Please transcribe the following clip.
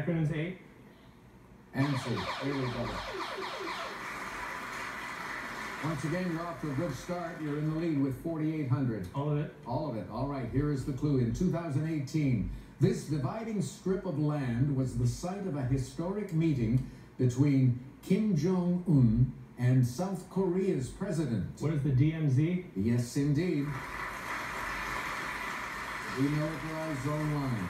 Acronyms A. Answer. Once again, you're off to a good start. You're in the lead with 4,800. All of it. All of it. All right, here is the clue. In 2018, this dividing strip of land was the site of a historic meeting between Kim Jong un and South Korea's president. What is the DMZ? Yes, indeed. Demilitarized zone line.